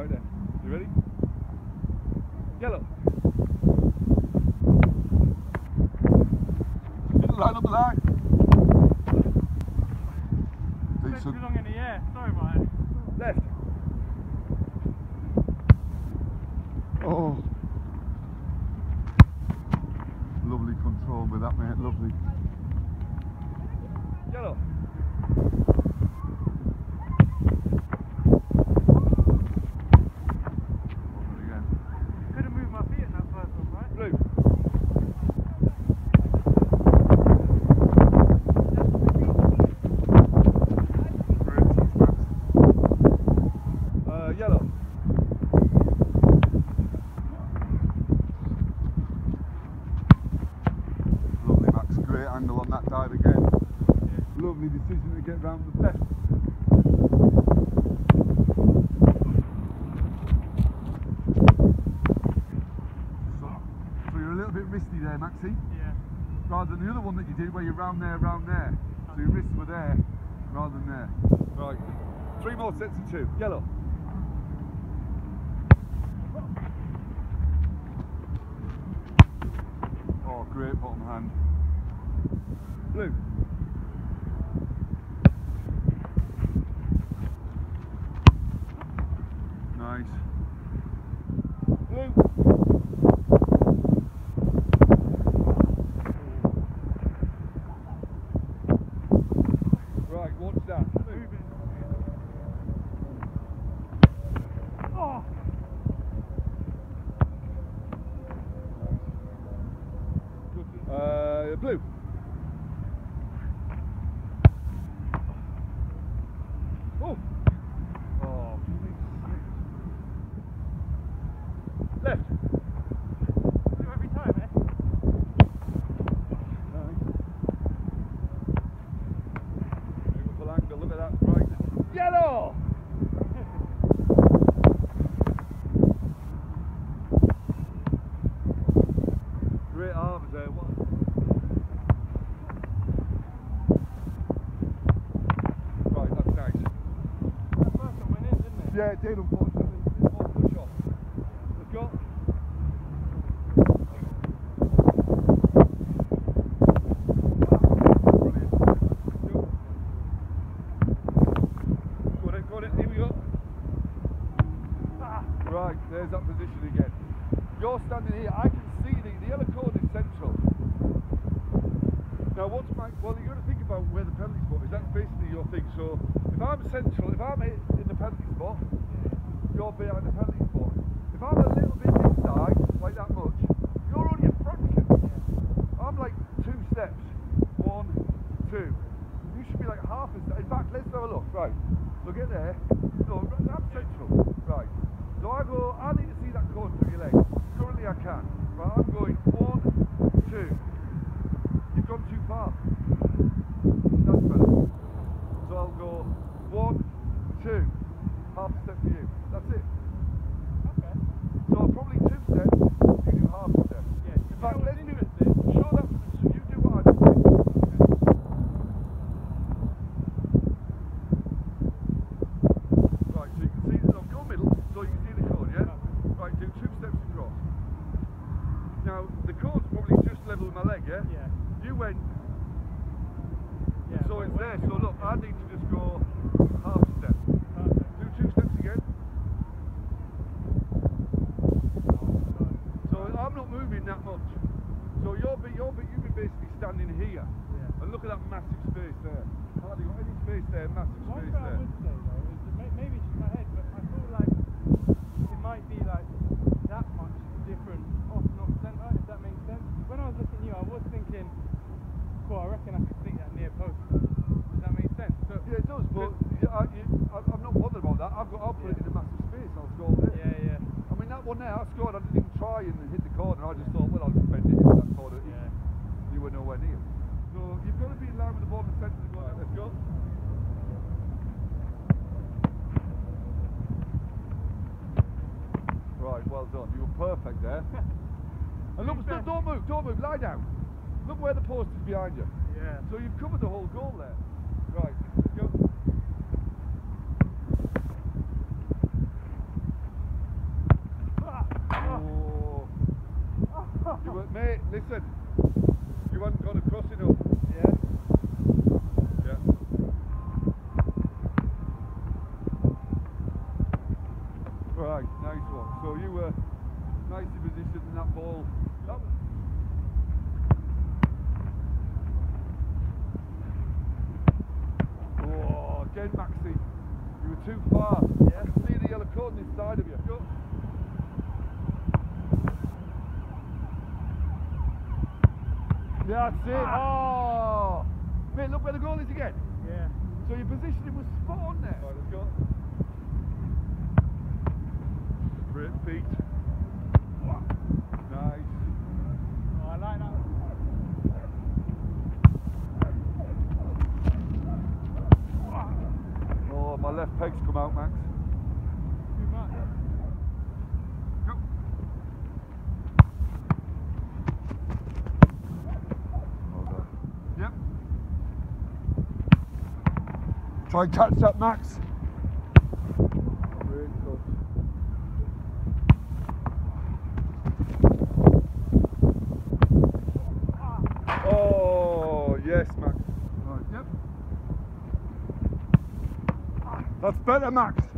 Right then. You ready? Yellow. Line up the line. Too long in the air. Sorry about. Left. Oh. Lovely control with that, mate. Lovely. Yellow. Over again. Could have moved my feet in that first one, right? Blue. Great, six max. Uh, yellow. Lovely Max, great angle on that dive again. Lovely decision to get round the left. So, so you're a little bit risky there, Maxie Yeah. rather than the other one that you did where you're round there, round there. So your wrists were there rather than there. Right. Three more sets of two. Yellow. Oh, great bottom hand. Blue. Nice. Blue. Right, watch that. Oh! Uh, blue. Oh. Oh. Left. Do every time, eh? Beautiful angle. Look at that. Right. Yellow. Great arms there. What? Right, that's nice. That first one went in, didn't it? Yeah, it did, unfortunately. Bit more push off. Let's go. Brilliant. Go. Go on, then, go on, then. Here we go. Ah! Right, there's that position again. You're standing here. I can see the, the yellow cord is central. Now, what's my. Well, you've got to think about where the penalty spot is. That's basically your thing. So, if I'm central, if I'm in the penalty spot, you're behind the penalty spot. If I'm a little bit inside, like that much, you're only a fraction. I'm like two steps. One, two. You should be like half a step. In fact, let's have a look. Right. So get there. No, right, I'm central. Right. So I go, I need to see that cord through your legs. Currently I can. Right, I'm going one, two. You've gone too far. That's better. So I'll go one, two. Half a step for you. That's it. Okay. So probably two steps, you do half a step. Yeah. In fact, You know let's what's do it. interesting? Show that. So you do what I just did. Right, so you can see, no, go middle, so you can see the cone, yeah? Right, do two steps across. Now, the cone's probably just level with my leg, yeah? Yeah. You went, Yeah. so it's there, so look, I need to just go half a step. Perfect. Do two steps again. So I'm not moving that much. So you're, be, you're be, you've been basically standing here. Yeah. And look at that massive space there. Hardly got any space there, massive One space I there. would say though is that maybe it's just my head, but I feel like it might be like that much different off not centre, if that makes sense. When I was looking at you, I was thinking, cool, I reckon I could stick that near post. Does that make sense? So, Yeah, it does, but yeah, I, you, I, I'm not bothered about that. I've got, I'll put it in a massive space. I'll score there. yeah, yeah, I mean, that one there, I scored. I didn't even try and hit the corner. I just thought, well, I'll just bend it into that corner. yeah. You were nowhere near. So you've got to be in line with the ball in the centre of the goal. Let's go. Right, well done. You were perfect there. and look, still, don't move, don't move, lie down. Look where the post is behind you. Yeah. So you've covered the whole goal there. Right, let's go. You were, mate, listen. You hadn't got across enough. Yeah. Yeah. Right, nice one. So you were nicely positioned in that ball. That was, oh, again, Maxi. You were too far. Yeah. I can see the yellow card inside of you. Go. Yeah, that's it. Ah. Oh! Mate, look where the goal is again. Yeah. So your positioning was spot on there. Right, let's go. Great feet. Nice. Oh, I like that. Oh, my left peg's come out, Max. Too much. Go. Well done. Yep. Try and catch that, Max. Oh, yes, Max. Right, yep. That's better, Max.